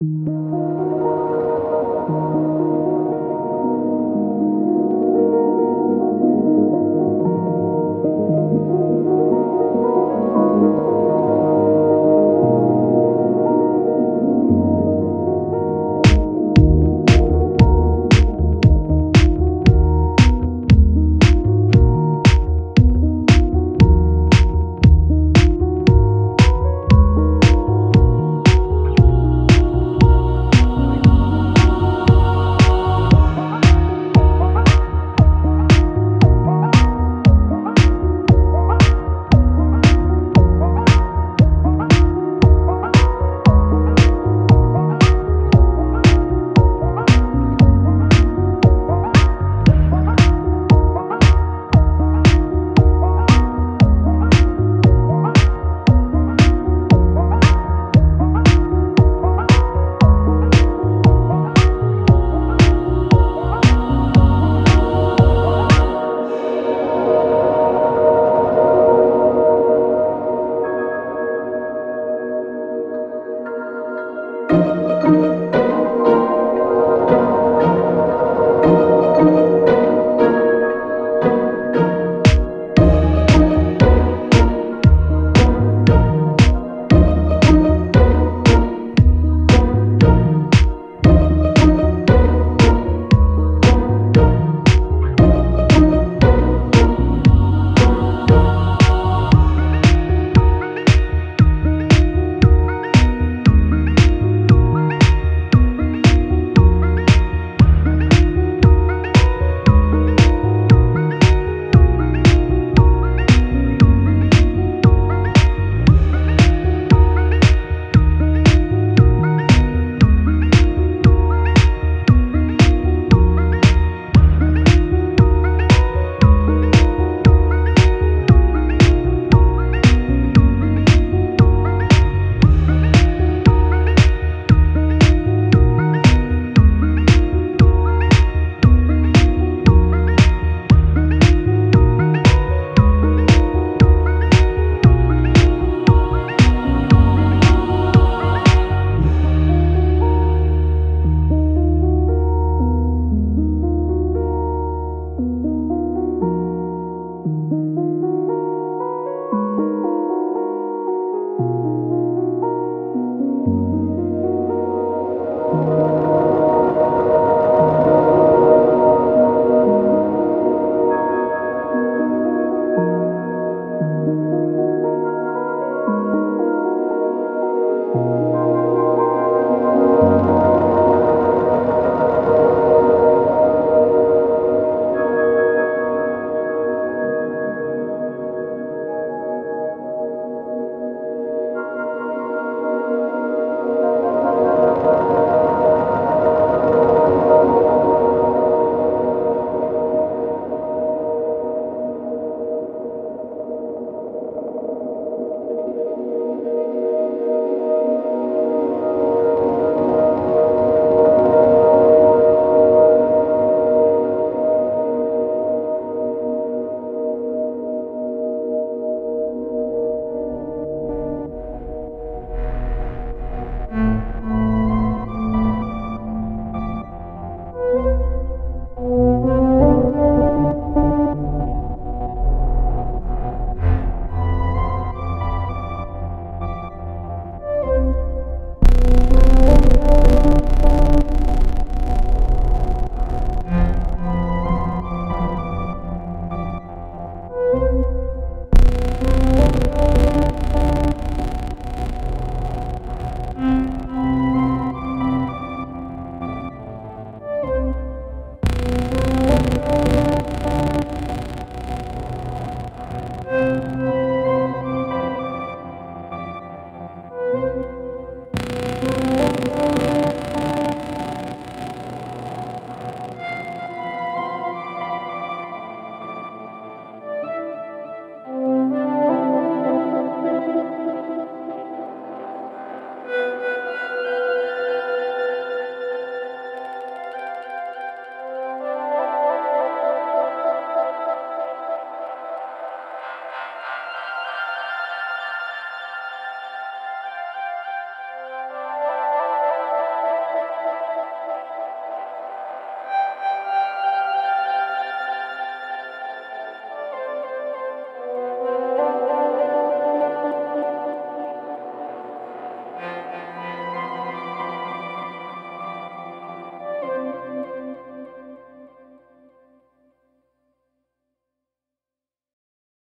you